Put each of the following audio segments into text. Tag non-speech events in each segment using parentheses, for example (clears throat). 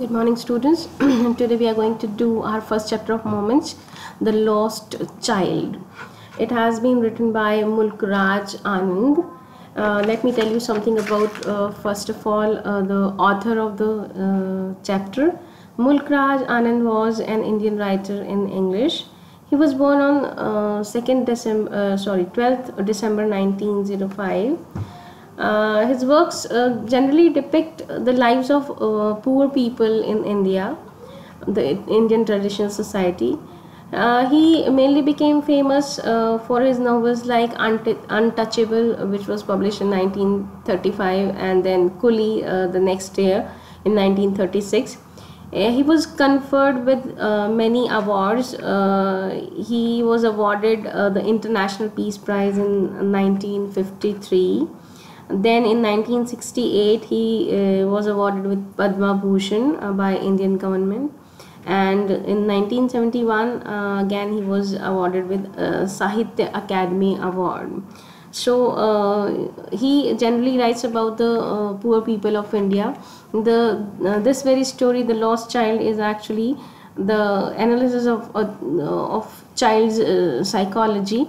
Good morning, students. (clears throat) Today we are going to do our first chapter of Moments, The Lost Child. It has been written by Mulk Raj Anand. Uh, let me tell you something about, uh, first of all, uh, the author of the uh, chapter. Mulk Raj Anand was an Indian writer in English. He was born on uh, 2nd December, uh, sorry, 12th December 1905. Uh, his works uh, generally depict the lives of uh, poor people in India, the Indian traditional society. Uh, he mainly became famous uh, for his novels like Unt- Untouchable, which was published in 1935, and then Coolie the next year in 1936. Uh, he was conferred with many awards. He was awarded the International Peace Prize in 1953. Then in 1968, he uh, was awarded with Padma Bhushan uh, by Indian government. And in 1971, uh, again he was awarded with uh, Sahitya Akademi Award. So uh, he generally writes about the uh, poor people of India. The this very story, the lost child, is actually the analysis of of child's psychology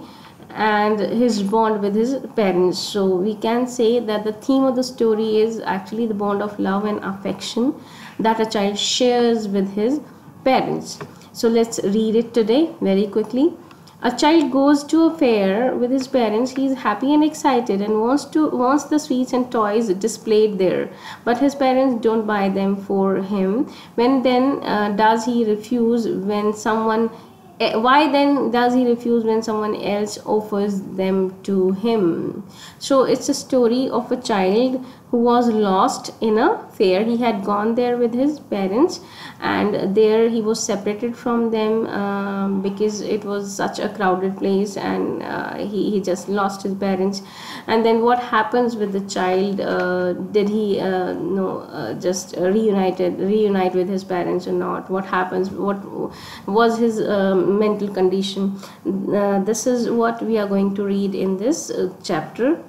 and his bond with his parents. So we can say that the theme of the story is actually the bond of love and affection that a child shares with his parents. So let's read it today very quickly. A child goes to a fair with his parents. He is happy and excited and wants to wants the sweets and toys displayed there. But his parents don't buy them for him. When then uh, does he refuse when someone Eh, why then does he refuse when someone else offers them to him? So it's a story of a child who was lost in a fair. He had gone there with his parents and there he was separated from them um, because it was such a crowded place and uh, he, he just lost his parents. And then what happens with the child uh, did he uh, no uh, just reunited reunite with his parents or not? What happens what was his um, mental condition? Uh, this is what we are going to read in this uh, chapter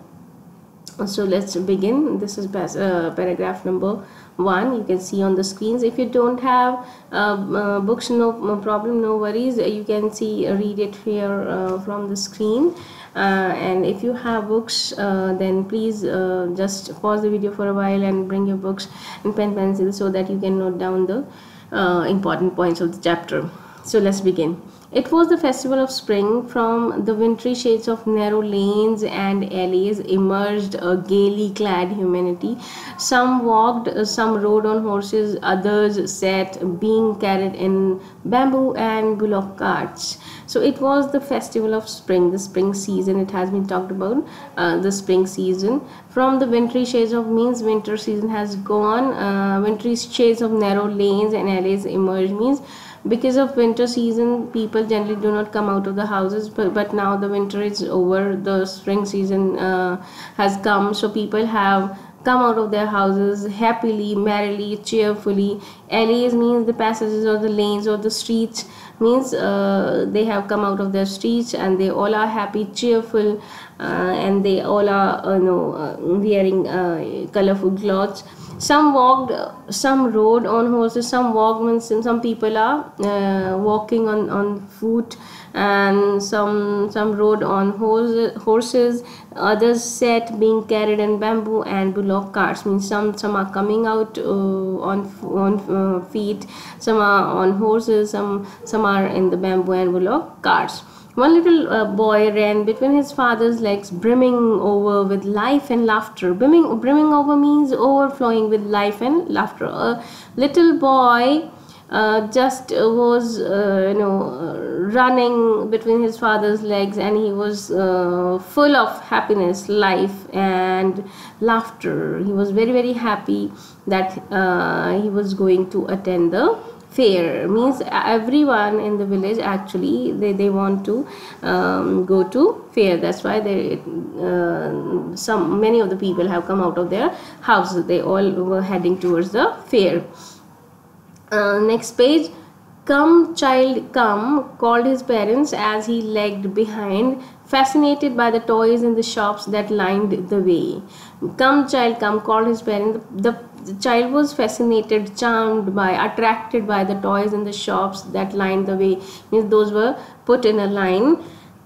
so let's begin. This is uh, paragraph number one. You can see on the screens. If you don't have uh, uh, books no, problem no worries. You can see uh, read it here uh, from the screen. Uh, and if you have books then please just pause the video for a while and bring your books and pen pencil so that you can note down the important points of the chapter. So let's begin it was the festival of spring. From the wintry shades of narrow lanes and alleys emerged a gaily clad humanity. Some walked, some rode on horses, others sat, being carried in bamboo and bullock carts. So it was the festival of spring, the spring season. It has been talked about uh, the spring season. From the wintry shades of means winter season has gone. Uh, wintry shades of narrow lanes and alleys emerged means because of winter season people generally do not come out of the houses but, but now the winter is over the spring season uh, has come. So people have come out of their houses happily merrily cheerfully. Alleys means the passages or the lanes or the streets means uh, they have come out of their streets and they all are happy cheerful uh, and they all are uh, you know uh, wearing uh, colorful clothes some walked some rode on horses some walked means some people are uh, walking on on foot and some some rode on horse, horses. Others sat being carried in bamboo and bullock carts. Means some some are coming out uh, on on uh, feet. Some are on horses some some are in the bamboo and bullock carts one little uh, boy ran between his father's legs, brimming over with life and laughter. Brimming, brimming over means overflowing with life and laughter. A little boy uh, just was, uh, you know, running between his father's legs, and he was uh, full of happiness, life, and laughter. He was very, very happy that uh, he was going to attend the fair means everyone in the village actually they, they want to um, go to fair. That's why they uh, some many of the people have come out of their houses they all were heading towards the fair. Uh, next page. Come child come called his parents as he lagged behind fascinated by the toys in the shops that lined the way. Come child come called his parents the the child was fascinated charmed by attracted by the toys in the shops that lined the way. Means those were put in a line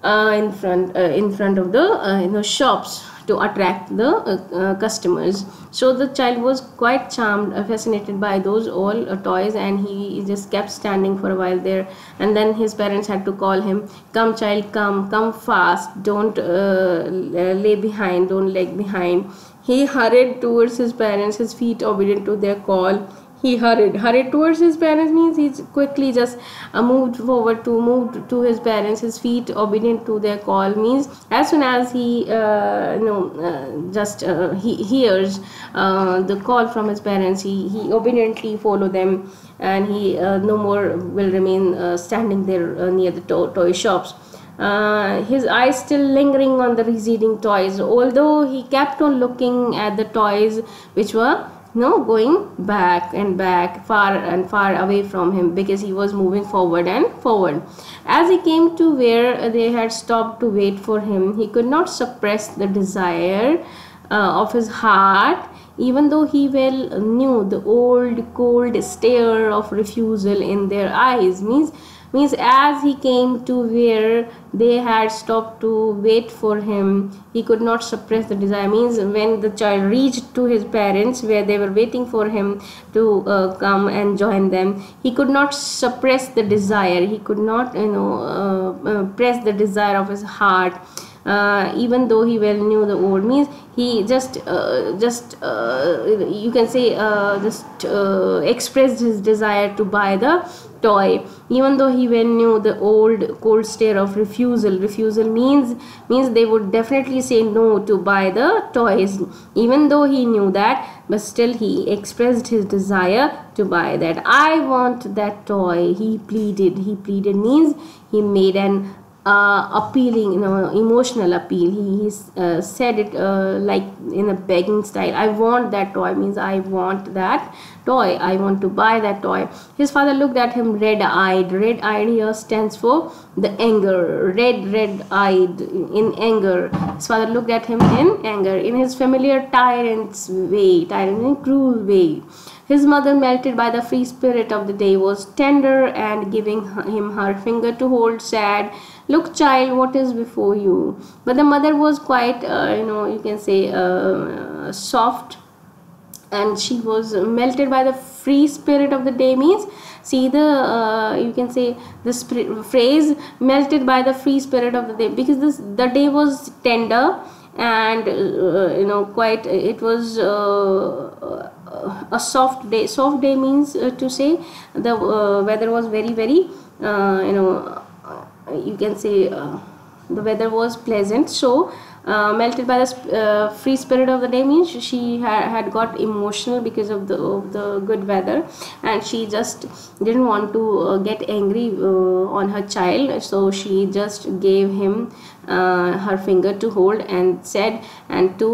uh, in front uh, in front of the uh, you know shops to attract the uh, uh, customers. So the child was quite charmed uh, fascinated by those all toys and he just kept standing for a while there. And then his parents had to call him come child come come fast. Don't lay behind. Don't lag behind. He hurried towards his parents. His feet obedient to their call he hurried hurried towards his parents means he quickly just uh, moved forward to move to his parents his feet obedient to their call means as soon as he uh, you know uh, just uh, he hears uh, the call from his parents he he obediently follow them and he uh, no more will remain standing there near the to toy shops. Uh, his eyes still lingering on the receding toys although he kept on looking at the toys which were no going back and back far and far away from him because he was moving forward and forward. As he came to where they had stopped to wait for him he could not suppress the desire uh, of his heart even though he well knew the old cold stare of refusal in their eyes. Means means as he came to where they had stopped to wait for him he could not suppress the desire. Means when the child reached to his parents where they were waiting for him to uh, come and join them he could not suppress the desire. He could not you know uh, uh, press the desire of his heart uh, even though he well knew the old. Means he just uh, just uh, you can say uh, just uh, expressed his desire to buy the toy. Even though he well knew the old cold stare of refusal refusal means means they would definitely say no to buy the toys. Even though he knew that but still he expressed his desire to buy that. I want that toy he pleaded. He pleaded means he made an uh, appealing you know emotional appeal. He, uh, said it uh, like in a begging style. I want that toy means i want that toy. I want to buy that toy. His father looked at him red eyed red eyed here stands for the anger. Red red eyed in anger. His father looked at him in anger in his familiar tyrant's way tyrant in cruel way. His mother, melted by the free spirit of the day, was tender and giving him her finger to hold, said, Look, child, what is before you? But the mother was quite, uh, you know, you can say, uh, soft. And she was melted by the free spirit of the day means see the uh, you can say this phrase melted by the free spirit of the day. Because this the day was tender and uh, you know quite it was uh, a soft day. Soft day means uh, to say the uh, weather was very very uh, you know you can say the weather was pleasant. So uh, melted by the uh, free spirit of the day means she ha had got emotional because of the of the good weather. And she just didn't want to uh, get angry on her child. So she just gave him her finger to hold and said and to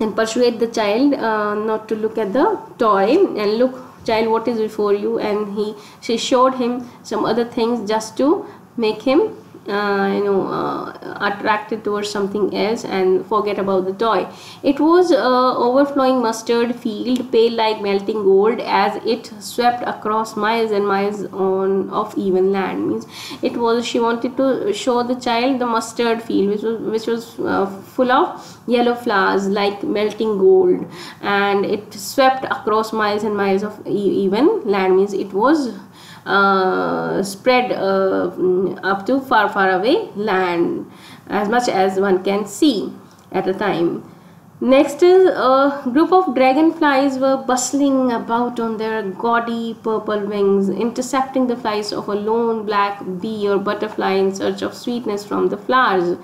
and persuade the child uh, not to look at the toy. And look child what is before you? And he she showed him some other things just to make him uh, you know uh, attracted towards something else and forget about the toy. It was uh, overflowing mustard field pale like melting gold as it swept across miles and miles on of even land. Means it was she wanted to show the child the mustard field which was which was uh, full of yellow flowers like melting gold. And it swept across miles and miles of even land. Means it was uh, spread uh, up to far far away land as much as one can see at a time. Next is a group of dragonflies were bustling about on their gaudy purple wings intercepting the flights of a lone black bee or butterfly in search of sweetness from the flowers.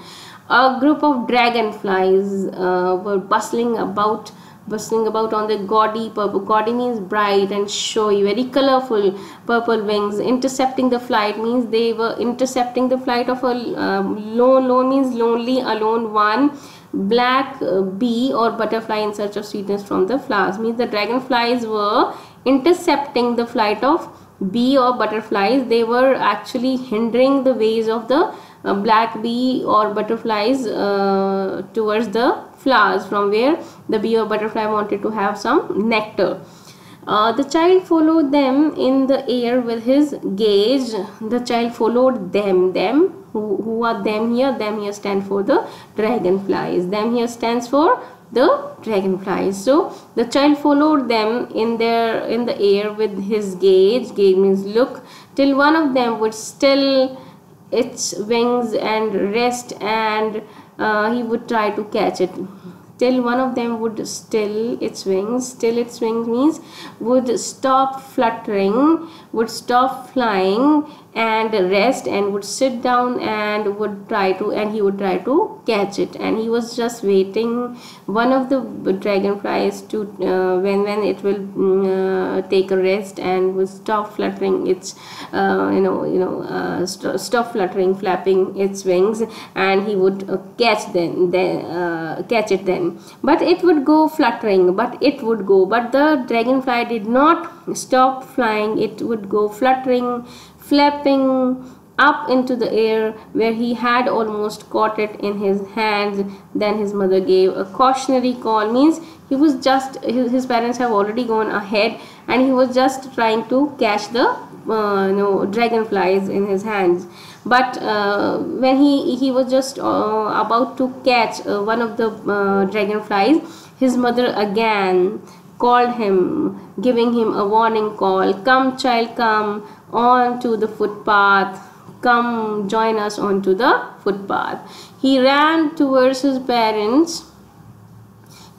A group of dragonflies uh, were bustling about bustling about on the gaudy purple. Gaudy means bright and showy very colorful purple wings. Intercepting the flight means they were intercepting the flight of a um, lone lone means lonely alone one black uh, bee or butterfly in search of sweetness from the flowers. Means the dragonflies were intercepting the flight of bee or butterflies. They were actually hindering the ways of the uh, black bee or butterflies uh, towards the flowers from where the bee or butterfly wanted to have some nectar. Uh, the child followed them in the air with his gaze. The child followed them. Them who, who are them here? Them here stand for the dragonflies. Them here stands for the dragonflies. So the child followed them in their in the air with his gaze. Gaze means look till one of them would still its wings and rest and uh, he would try to catch it. Till one of them would still its wings. Still its wings means would stop fluttering would stop flying and rest and would sit down and would try to and he would try to catch it. And he was just waiting one of the dragonflies to uh, when when it will mm, uh, take a rest and will stop fluttering its uh, you know you know uh, st stop fluttering flapping its wings and he would uh, catch then then uh, catch it then. But it would go fluttering but it would go but the dragonfly did not stop flying. It would go fluttering flapping up into the air where he had almost caught it in his hands. Then his mother gave a cautionary call. Means he was just his, parents have already gone ahead and he was just trying to catch the uh, know dragonflies in his hands. But uh, when he he was just uh, about to catch uh, one of the uh, dragonflies his mother again called him giving him a warning call come child come on to the footpath. Come join us onto the footpath. He ran towards his parents.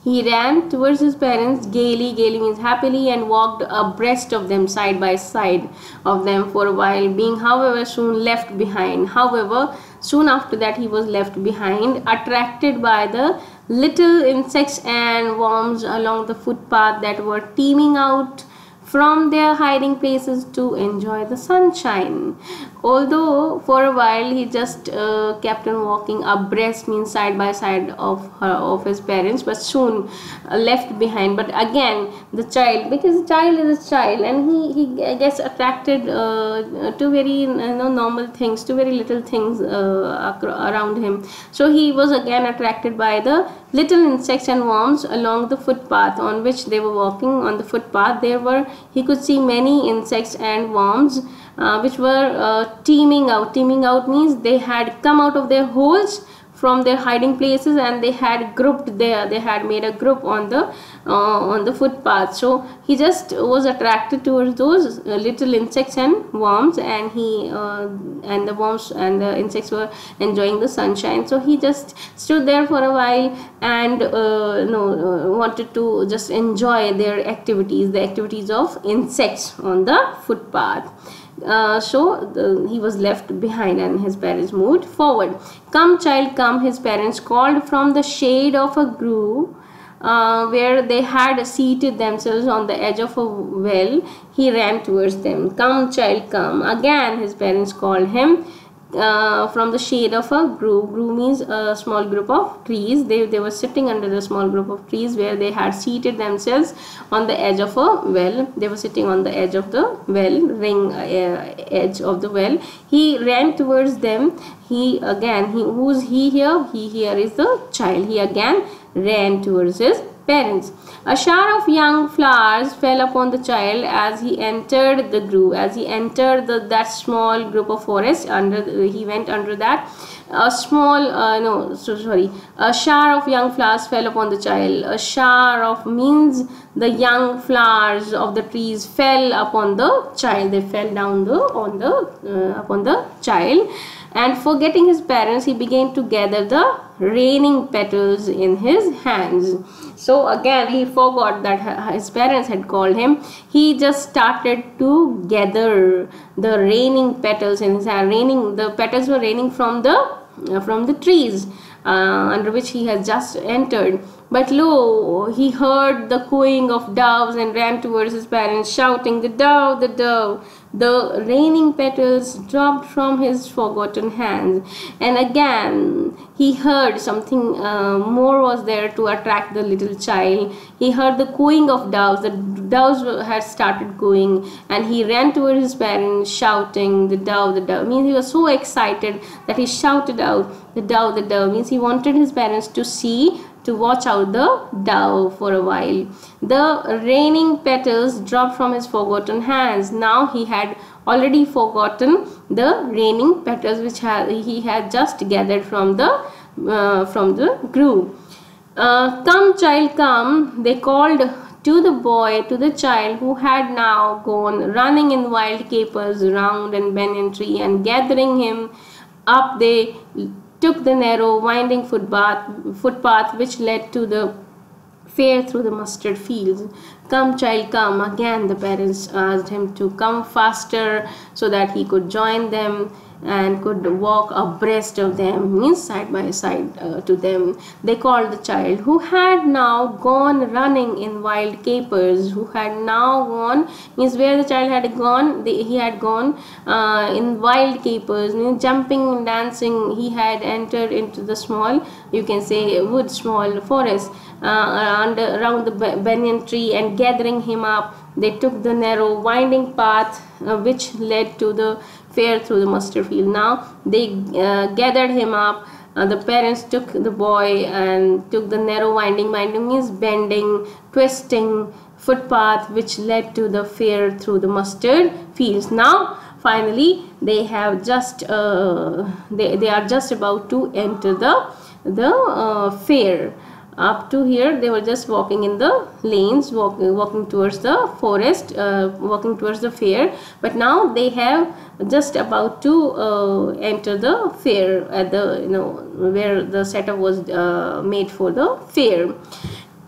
He ran towards his parents gaily gaily means happily and walked abreast of them side by side of them for a while being however soon left behind. However soon after that he was left behind attracted by the little insects and worms along the footpath that were teeming out from their hiding places to enjoy the sunshine. Although for a while he just uh, kept on walking abreast means side by side of her of his parents but soon uh, left behind. But again the child because the child is a child and he, he gets attracted uh, to very you know, normal things to very little things uh, around him. So he was again attracted by the little insects and worms along the footpath on which they were walking. On the footpath there were he could see many insects and worms uh, which were uh, teeming out. Teeming out means they had come out of their holes from their hiding places and they had grouped there they had made a group on the uh, on the footpath. So he just was attracted towards those uh, little insects and worms and he uh, and the worms and the insects were enjoying the sunshine. So he just stood there for a while and uh, no wanted to just enjoy their activities the activities of insects on the footpath uh, so the, he was left behind and his parents moved forward. Come child come his parents called from the shade of a grove uh, where they had seated themselves on the edge of a well. He ran towards them. Come child come. Again his parents called him uh, from the shade of a grove. Grove means a small group of trees. They, they were sitting under the small group of trees where they had seated themselves on the edge of a well. They were sitting on the edge of the well, ring uh, edge of the well. He ran towards them. He again, he who's he here? He here is the child. He again ran towards his parents. A shower of young flowers fell upon the child as he entered the grove. As he entered the, that small group of forest, under the, he went under that. A small, uh, no, so sorry, a shower of young flowers fell upon the child. A shower of means the young flowers of the trees fell upon the child. They fell down the on the uh, upon the child and forgetting his parents he began to gather the raining petals in his hands. So again he forgot that his parents had called him. He just started to gather the raining petals in his hand raining the petals were raining from the from the trees uh, under which he had just entered but lo, he heard the cooing of doves and ran towards his parents, shouting, The dove, the dove. The raining petals dropped from his forgotten hands. And again, he heard something uh, more was there to attract the little child. He heard the cooing of doves. The doves had started cooing, and he ran towards his parents, shouting, The dove, the dove. Means he was so excited that he shouted out, The dove, the dove. Means he wanted his parents to see to watch out the dove for a while. The raining petals dropped from his forgotten hands. Now he had already forgotten the raining petals which he had just gathered from the uh, from the grove. Uh, come child come they called to the boy to the child who had now gone running in wild capers round and banyan tree and gathering him up they took the narrow winding footpath, footpath which led to the fair through the mustard fields. Come, child, come. Again, the parents asked him to come faster so that he could join them and could walk abreast of them means side by side uh, to them. They called the child who had now gone running in wild capers who had now gone means where the child had gone they, he had gone uh, in wild capers means jumping and dancing. He had entered into the small you can say wood small forest uh, around, around the banyan tree and gathering him up. They took the narrow winding path uh, which led to the fair through the mustard field. Now they uh, gathered him up. Uh, the parents took the boy and took the narrow winding, winding means bending, twisting footpath which led to the fair through the mustard fields. Now finally they have just uh, they, they are just about to enter the the uh, fair up to here. They were just walking in the lanes walk, walking towards the forest uh, walking towards the fair. But now they have just about to uh, enter the fair at the you know where the setup was uh, made for the fair.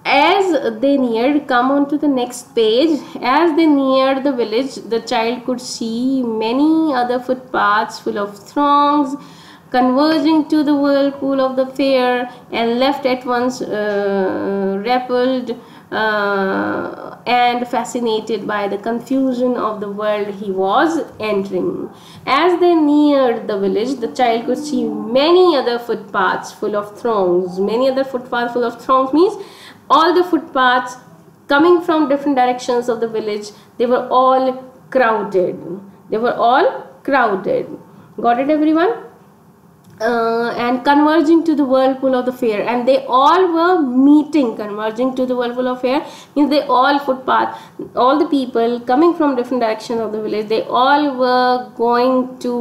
As they neared come on to the next page. As they neared the village the child could see many other footpaths full of throngs converging to the whirlpool of the fair and left at once uh, repelled uh, and fascinated by the confusion of the world he was entering. As they neared the village, the child could see many other footpaths full of throngs. Many other footpaths full of throngs means all the footpaths coming from different directions of the village, they were all crowded. They were all crowded. Got it everyone? Uh, and converging to the whirlpool of the fair and they all were meeting converging to the whirlpool of fair means they all footpath all the people coming from different directions of the village they all were going to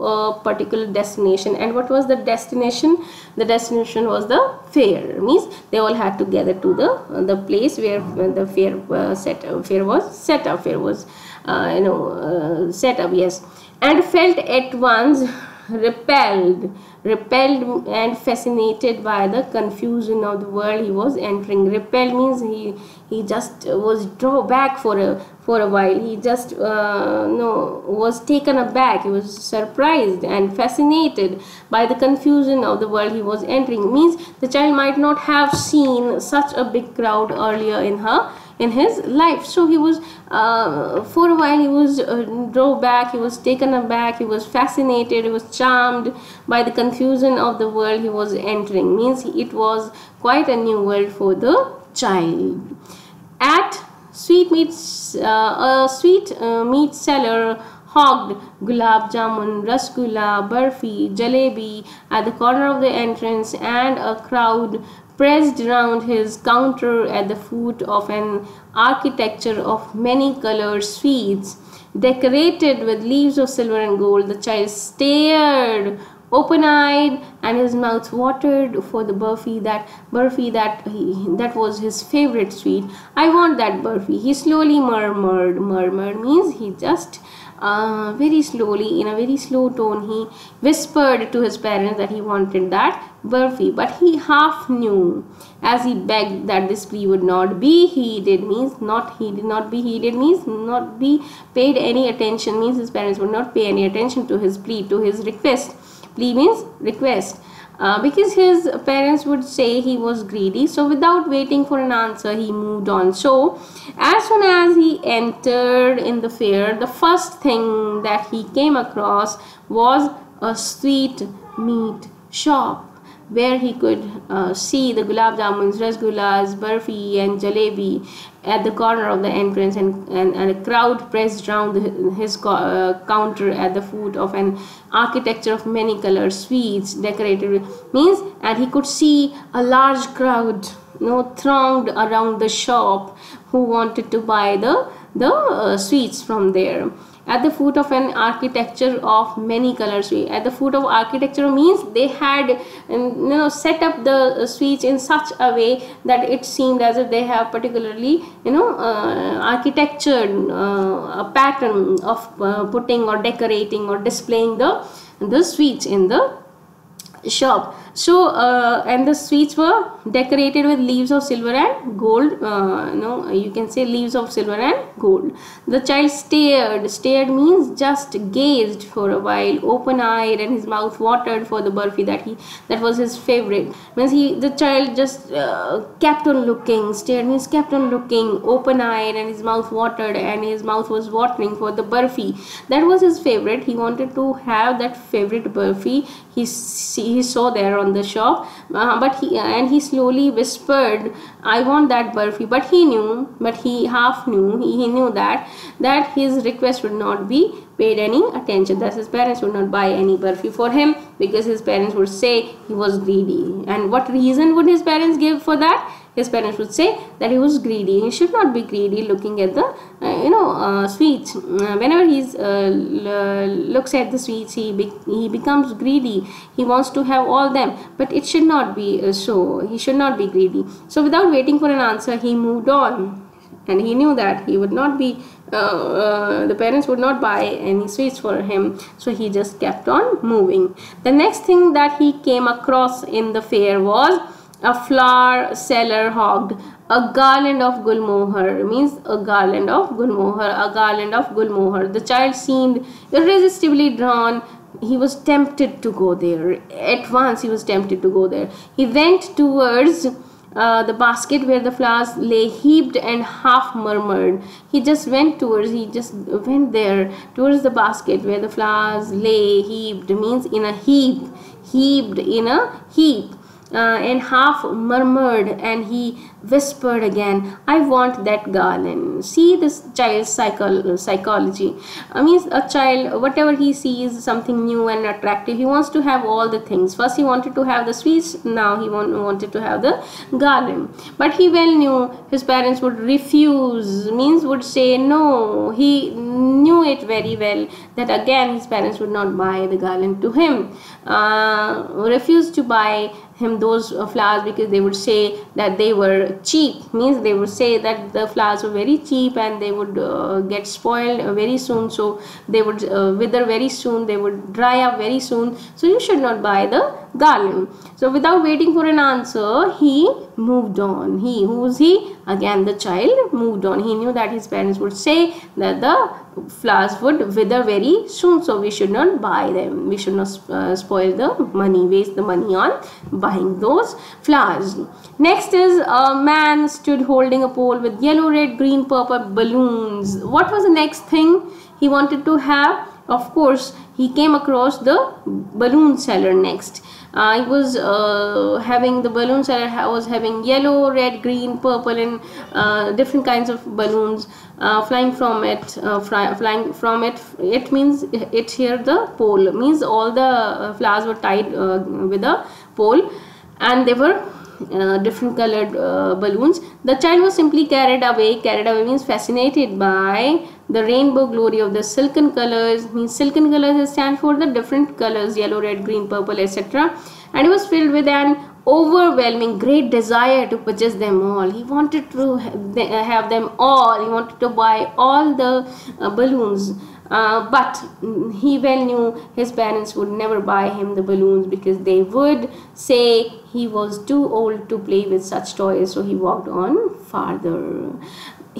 a particular destination. And what was the destination? The destination was the fair means they all had to gather to the uh, the place where the fair uh, set uh, fair was set up fair was uh, you know uh, set up yes. And felt at once repelled repelled and fascinated by the confusion of the world he was entering. Repelled means he he just was draw back for a for a while. He just uh, no was taken aback. He was surprised and fascinated by the confusion of the world he was entering. Means the child might not have seen such a big crowd earlier in her in his life. So he was uh, for a while he was uh, drove back he was taken aback he was fascinated he was charmed by the confusion of the world he was entering. Means it was quite a new world for the child. At sweet meats uh, a sweet uh, meat seller hogged gulab jamun, rasgulla, barfi, jalebi at the corner of the entrance and a crowd pressed round his counter at the foot of an architecture of many colored sweets decorated with leaves of silver and gold. The child stared open-eyed and his mouth watered for the burfi that burfi that he, that was his favorite sweet i want that burfi he slowly murmured murmured means he just uh, very slowly in a very slow tone he whispered to his parents that he wanted that burfi but he half knew as he begged that this plea would not be heeded means not he did not be heeded means not be paid any attention means his parents would not pay any attention to his plea to his request. Plea means request. Uh, because his parents would say he was greedy so without waiting for an answer he moved on. So as soon as he entered in the fair the first thing that he came across was a sweet meat shop where he could uh, see the gulab jamuns, rasgullas, barfi and jalebi at the corner of the entrance and, and, and a crowd pressed round his uh, counter at the foot of an architecture of many colors, sweets decorated with, means and he could see a large crowd you know, thronged around the shop who wanted to buy the the uh, sweets from there at the foot of an architecture of many colors. At the foot of architecture means they had um, you know set up the uh, switch in such a way that it seemed as if they have particularly you know uh, architectured uh, a pattern of uh, putting or decorating or displaying the the switch in the shop so uh, and the sweets were decorated with leaves of silver and gold uh, no you can say leaves of silver and gold. The child stared. Stared means just gazed for a while open eyed and his mouth watered for the burfi that he that was his favorite. Means he the child just uh, kept on looking. Stared means kept on looking open eyed and his mouth watered and his mouth was watering for the burfi. That was his favorite. He wanted to have that favorite burfi. He he saw there on the shop. Uh, but he and he slowly whispered i want that burfi but he knew but he half knew he, he knew that that his request would not be paid any attention thus his parents would not buy any burfi for him because his parents would say he was greedy. And what reason would his parents give for that his parents would say that he was greedy. He should not be greedy looking at the uh, you know uh, sweets. Uh, whenever he uh, looks at the sweets he be he becomes greedy. He wants to have all them. But it should not be uh, so. He should not be greedy. So without waiting for an answer he moved on. And he knew that he would not be uh, uh, the parents would not buy any sweets for him. So he just kept on moving. The next thing that he came across in the fair was a flower seller hogged a garland of gulmohar means a garland of gulmohar a garland of gulmohar. The child seemed irresistibly drawn. He was tempted to go there. At once he was tempted to go there. He went towards uh, the basket where the flowers lay heaped and half murmured. He just went towards he just went there towards the basket where the flowers lay heaped means in a heap heaped in a heap uh, and half murmured and he whispered again i want that garland. See this child's psycho psychology. I mean a child whatever he sees something new and attractive he wants to have all the things. First he wanted to have the sweets now he want, wanted to have the garland. But he well knew his parents would refuse means would say no he knew it very well that again his parents would not buy the garland to him. Uh, refused to buy him those flowers because they would say that they were cheap means they would say that the flowers were very cheap and they would uh, get spoiled very soon. So they would uh, wither very soon they would dry up very soon. So you should not buy the garland. So without waiting for an answer he moved on. He who was he? Again the child moved on. He knew that his parents would say that the flowers would wither very soon so we should not buy them. We should not uh, spoil the money waste the money on buying those flowers. Next is a man stood holding a pole with yellow red green purple balloons. What was the next thing he wanted to have? Of course he came across the balloon seller next he was uh, having the balloons I was having yellow red green purple and uh, different kinds of balloons uh, flying from it flying from it. It means it here the pole means all the flowers were tied with a pole and they were uh, different colored uh, balloons. The child was simply carried away. Carried away means fascinated by the rainbow glory of the silken colors means silken colors stand for the different colors yellow red green purple etc and he was filled with an overwhelming great desire to purchase them all. He wanted to have them all. He wanted to buy all the uh, balloons. Uh, but he well knew his parents would never buy him the balloons because they would say he was too old to play with such toys so he walked on farther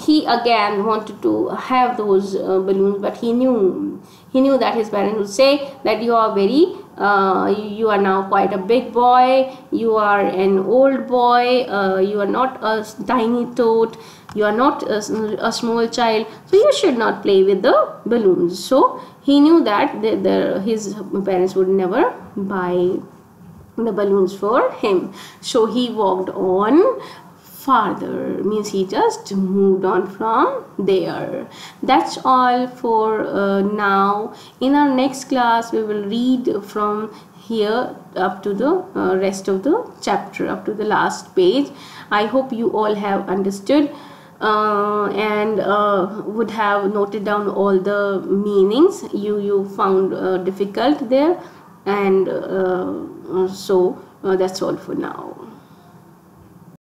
he again wanted to have those uh, balloons but he knew he knew that his parents would say that you are very uh, you are now quite a big boy you are an old boy uh, you are not a tiny toad you are not a, a, small child. So you should not play with the balloons. So he knew that the, the, his parents would never buy the balloons for him. So he walked on farther means he just moved on from there. That's all for uh, now. In our next class we will read from here up to the uh, rest of the chapter up to the last page. I hope you all have understood uh, and uh, would have noted down all the meanings you you found uh, difficult there. And uh, so uh, that's all for now